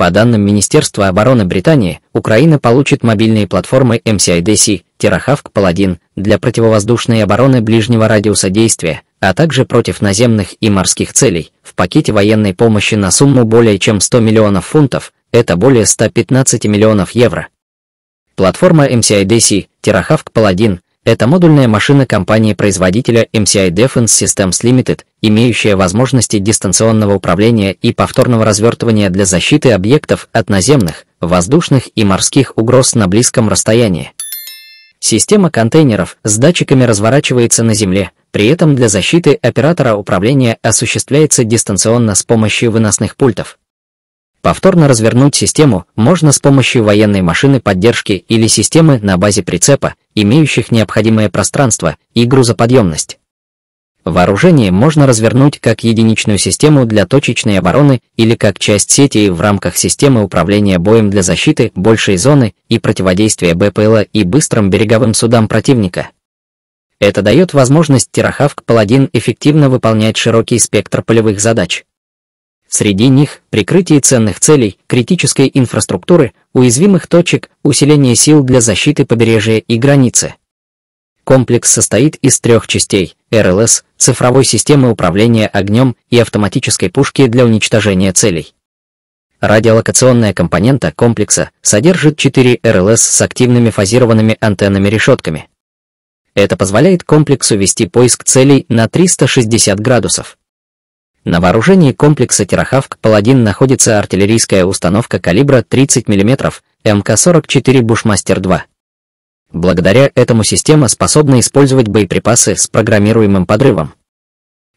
По данным Министерства обороны Британии, Украина получит мобильные платформы MCIDC, Terrahawk Paladin для противовоздушной обороны ближнего радиуса действия, а также против наземных и морских целей, в пакете военной помощи на сумму более чем 100 миллионов фунтов, это более 115 миллионов евро. Платформа MCIDC Terrahawk Paladin это модульная машина компании-производителя MCI Defense Systems Limited, имеющая возможности дистанционного управления и повторного развертывания для защиты объектов от наземных, воздушных и морских угроз на близком расстоянии. Система контейнеров с датчиками разворачивается на Земле, при этом для защиты оператора управления осуществляется дистанционно с помощью выносных пультов. Повторно развернуть систему можно с помощью военной машины поддержки или системы на базе прицепа, имеющих необходимое пространство и грузоподъемность. Вооружение можно развернуть как единичную систему для точечной обороны или как часть сети в рамках системы управления боем для защиты большей зоны и противодействия БПЛА и быстрым береговым судам противника. Это дает возможность Терахавк Паладин эффективно выполнять широкий спектр полевых задач. Среди них прикрытие ценных целей, критической инфраструктуры, уязвимых точек, усиление сил для защиты побережья и границы. Комплекс состоит из трех частей – РЛС, цифровой системы управления огнем и автоматической пушки для уничтожения целей. Радиолокационная компонента комплекса содержит 4 РЛС с активными фазированными антеннами-решетками. Это позволяет комплексу вести поиск целей на 360 градусов. На вооружении комплекса Терахавк «Паладин» находится артиллерийская установка калибра 30 мм МК-44 «Бушмастер-2». Благодаря этому система способна использовать боеприпасы с программируемым подрывом.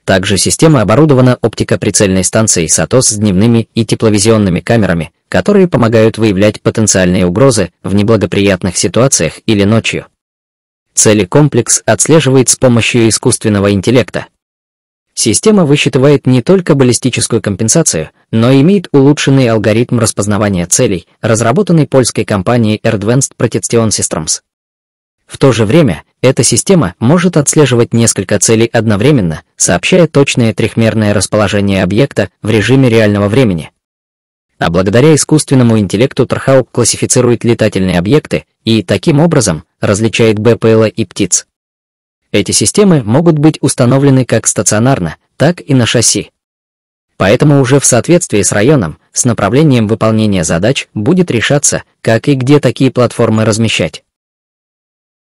Также система оборудована оптико-прицельной станцией САТОС с дневными и тепловизионными камерами, которые помогают выявлять потенциальные угрозы в неблагоприятных ситуациях или ночью. Цели комплекс отслеживает с помощью искусственного интеллекта. Система высчитывает не только баллистическую компенсацию, но имеет улучшенный алгоритм распознавания целей, разработанный польской компанией Advanced Protection Systems. В то же время, эта система может отслеживать несколько целей одновременно, сообщая точное трехмерное расположение объекта в режиме реального времени. А благодаря искусственному интеллекту Трхаук классифицирует летательные объекты и, таким образом, различает БПЛА и птиц. Эти системы могут быть установлены как стационарно, так и на шасси. Поэтому уже в соответствии с районом, с направлением выполнения задач будет решаться, как и где такие платформы размещать.